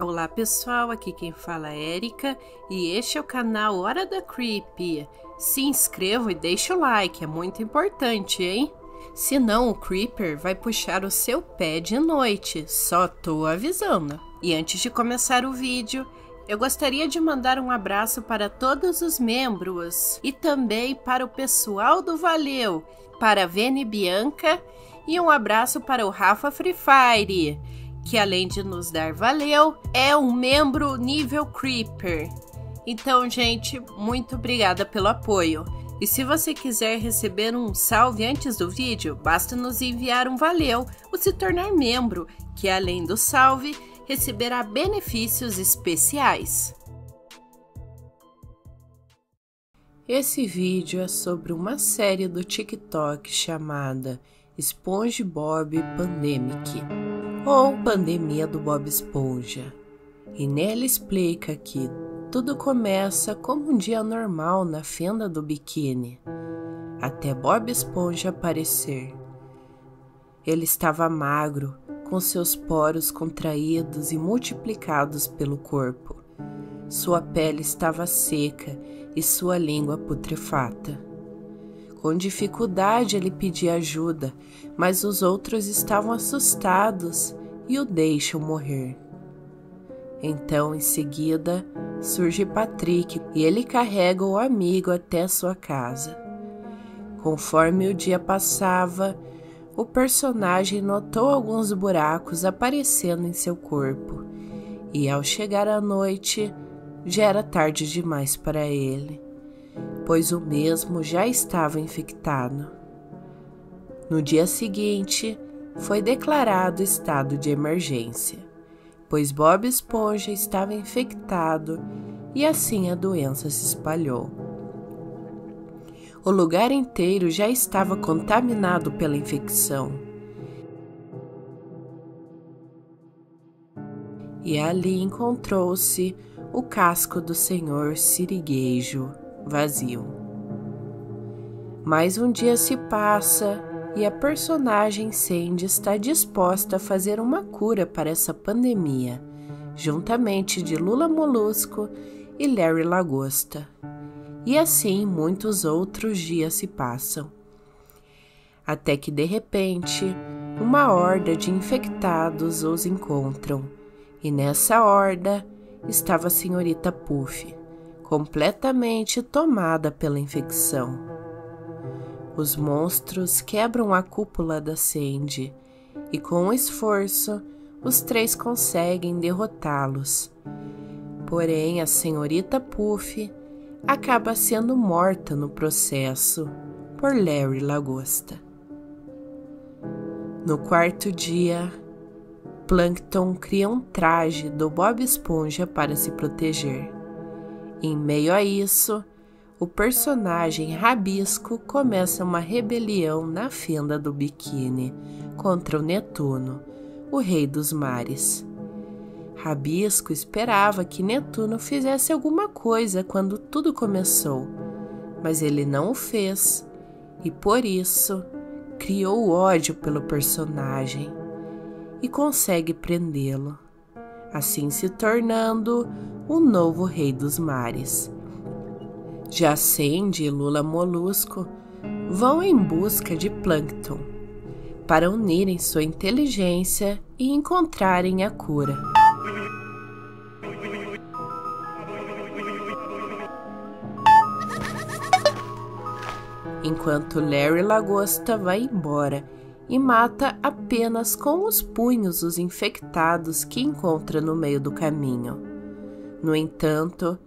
Olá pessoal, aqui quem fala é Erika e este é o canal Hora da Creep. Se inscreva e deixe o like, é muito importante, hein? Senão o Creeper vai puxar o seu pé de noite, só tô avisando. E antes de começar o vídeo, eu gostaria de mandar um abraço para todos os membros e também para o pessoal do Valeu, para a Vene Bianca e um abraço para o Rafa Free Fire que além de nos dar valeu, é um membro nível Creeper. Então, gente, muito obrigada pelo apoio. E se você quiser receber um salve antes do vídeo, basta nos enviar um valeu ou se tornar membro, que além do salve, receberá benefícios especiais. Esse vídeo é sobre uma série do TikTok chamada SpongeBob Pandemic ou Pandemia do Bob Esponja. E nele explica que tudo começa como um dia normal na fenda do biquíni, até Bob Esponja aparecer. Ele estava magro, com seus poros contraídos e multiplicados pelo corpo. Sua pele estava seca e sua língua putrefata. Com dificuldade ele pedia ajuda, mas os outros estavam assustados e o deixam morrer. Então, em seguida, surge Patrick e ele carrega o amigo até sua casa. Conforme o dia passava, o personagem notou alguns buracos aparecendo em seu corpo, e ao chegar à noite, já era tarde demais para ele, pois o mesmo já estava infectado. No dia seguinte, foi declarado estado de emergência, pois Bob Esponja estava infectado e assim a doença se espalhou. O lugar inteiro já estava contaminado pela infecção. E ali encontrou-se o casco do senhor Siriguejo vazio. Mais um dia se passa e a personagem Sandy está disposta a fazer uma cura para essa pandemia, juntamente de Lula Molusco e Larry Lagosta. E assim muitos outros dias se passam. Até que de repente, uma horda de infectados os encontram, e nessa horda estava a senhorita Puff, completamente tomada pela infecção. Os monstros quebram a cúpula da Sandy e, com esforço, os três conseguem derrotá-los. Porém, a senhorita Puff acaba sendo morta no processo por Larry Lagosta. No quarto dia, Plankton cria um traje do Bob Esponja para se proteger. Em meio a isso, o personagem Rabisco começa uma rebelião na fenda do biquíni contra o Netuno, o rei dos mares. Rabisco esperava que Netuno fizesse alguma coisa quando tudo começou, mas ele não o fez e por isso criou ódio pelo personagem e consegue prendê-lo, assim se tornando o novo rei dos mares. Jacende e Lula Molusco vão em busca de Plankton para unirem sua inteligência e encontrarem a cura. Enquanto Larry Lagosta vai embora e mata apenas com os punhos os infectados que encontra no meio do caminho. No entanto,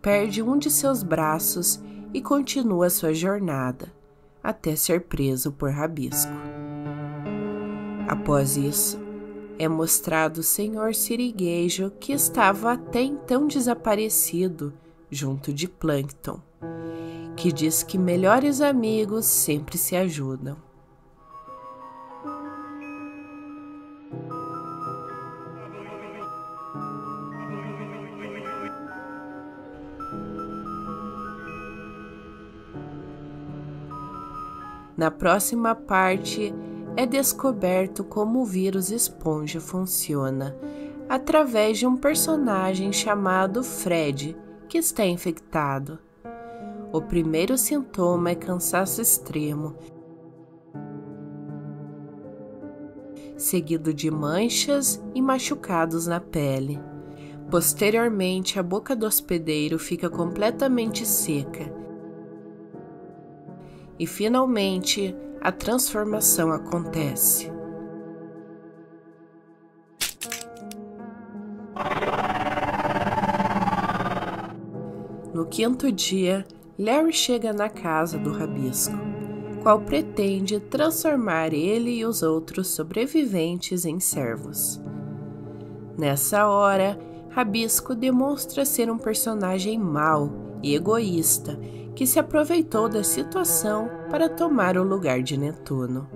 perde um de seus braços e continua sua jornada, até ser preso por Rabisco. Após isso, é mostrado o senhor Siriguejo que estava até então desaparecido junto de Plankton, que diz que melhores amigos sempre se ajudam. Na próxima parte, é descoberto como o vírus esponja funciona, através de um personagem chamado Fred, que está infectado. O primeiro sintoma é cansaço extremo, seguido de manchas e machucados na pele. Posteriormente, a boca do hospedeiro fica completamente seca. E finalmente, a transformação acontece. No quinto dia, Larry chega na casa do rabisco, qual pretende transformar ele e os outros sobreviventes em servos. Nessa hora, Rabisco demonstra ser um personagem mau e egoísta que se aproveitou da situação para tomar o lugar de Netuno.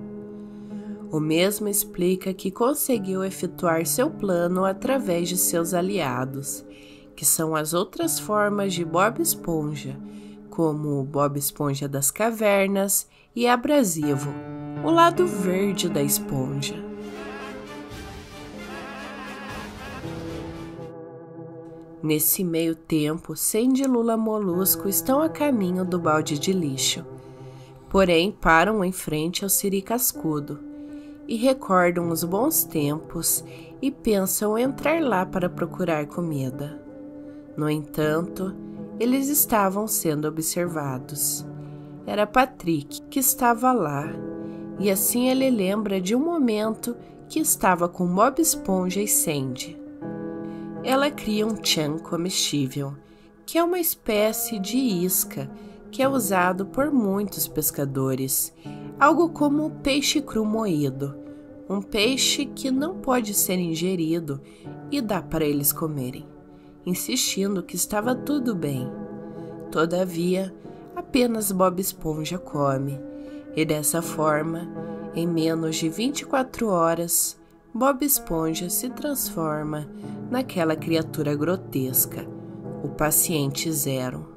O mesmo explica que conseguiu efetuar seu plano através de seus aliados, que são as outras formas de Bob Esponja, como o Bob Esponja das cavernas e Abrasivo, o lado verde da esponja. Nesse meio tempo, Sandy e Lula Molusco estão a caminho do balde de lixo. Porém, param em frente ao Siri Cascudo e recordam os bons tempos e pensam entrar lá para procurar comida. No entanto, eles estavam sendo observados. Era Patrick que estava lá, e assim ele lembra de um momento que estava com Bob Esponja e Sandy ela cria um chan comestível, que é uma espécie de isca que é usado por muitos pescadores, algo como peixe cru moído, um peixe que não pode ser ingerido e dá para eles comerem, insistindo que estava tudo bem. Todavia, apenas Bob Esponja come, e dessa forma, em menos de 24 horas, Bob Esponja se transforma naquela criatura grotesca, o paciente zero.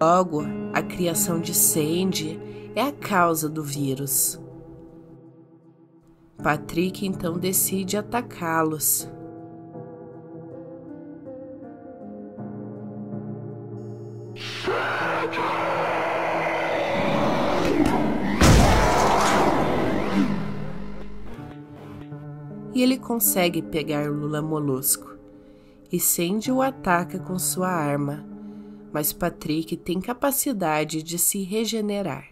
Logo, a criação de Sandy é a causa do vírus. Patrick então decide atacá-los. Ele consegue pegar Lula Molusco. E Sandy o ataca com sua arma, mas Patrick tem capacidade de se regenerar.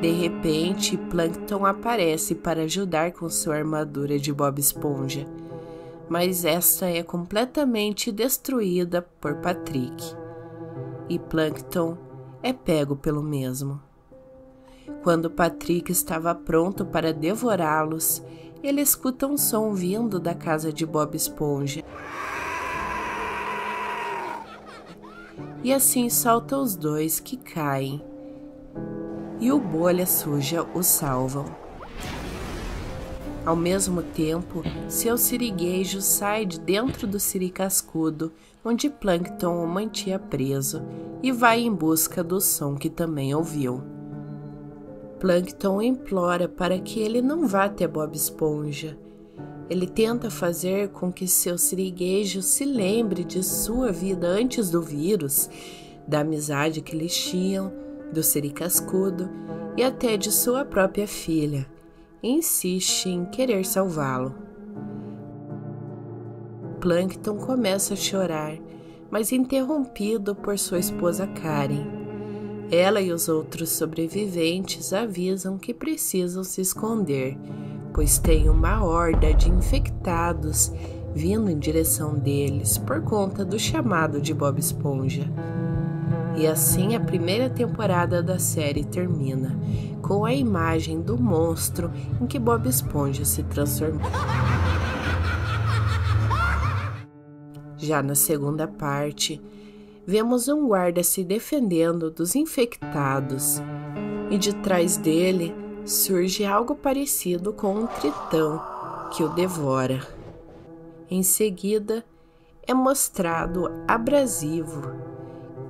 De repente, Plankton aparece para ajudar com sua armadura de Bob Esponja, mas esta é completamente destruída por Patrick. E Plankton é pego pelo mesmo. Quando Patrick estava pronto para devorá-los, ele escuta um som vindo da casa de Bob Esponja. E assim solta os dois que caem. E o bolha suja os salvam. Ao mesmo tempo, seu siriguejo sai de dentro do siricascudo, onde Plankton o mantinha preso, e vai em busca do som que também ouviu. Plankton implora para que ele não vá até Bob Esponja. Ele tenta fazer com que seu siriguejo se lembre de sua vida antes do vírus, da amizade que eles tinham, do siricascudo e até de sua própria filha. E insiste em querer salvá-lo. Plankton começa a chorar, mas interrompido por sua esposa Karen. Ela e os outros sobreviventes avisam que precisam se esconder, pois tem uma horda de infectados vindo em direção deles por conta do chamado de Bob Esponja. E assim a primeira temporada da série termina, com a imagem do monstro em que Bob Esponja se transformou. Já na segunda parte, vemos um guarda se defendendo dos infectados e de trás dele surge algo parecido com um tritão que o devora. Em seguida, é mostrado abrasivo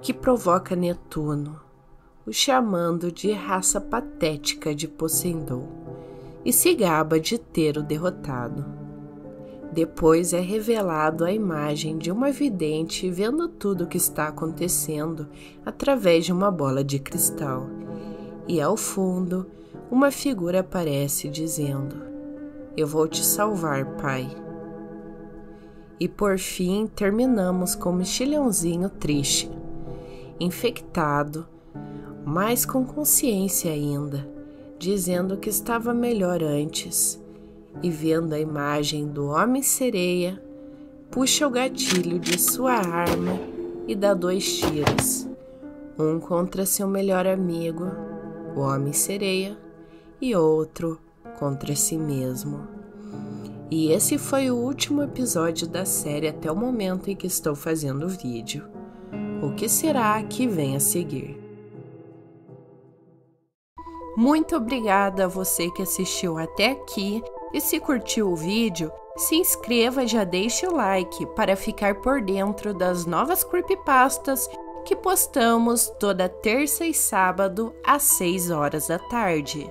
que provoca Netuno, o chamando de raça patética de Poseidon, e se gaba de ter o derrotado. Depois é revelado a imagem de uma vidente vendo tudo o que está acontecendo através de uma bola de cristal. E ao fundo, uma figura aparece dizendo: Eu vou te salvar, pai. E por fim terminamos com o mexilhãozinho triste, infectado, mas com consciência ainda, dizendo que estava melhor antes, e vendo a imagem do Homem-Sereia, puxa o gatilho de sua arma e dá dois tiros, um contra seu melhor amigo, o Homem-Sereia, e outro contra si mesmo. E esse foi o último episódio da série até o momento em que estou fazendo o vídeo. O que será que vem a seguir? Muito obrigada a você que assistiu até aqui e se curtiu o vídeo, se inscreva e já deixe o like para ficar por dentro das novas creepypastas que postamos toda terça e sábado às 6 horas da tarde.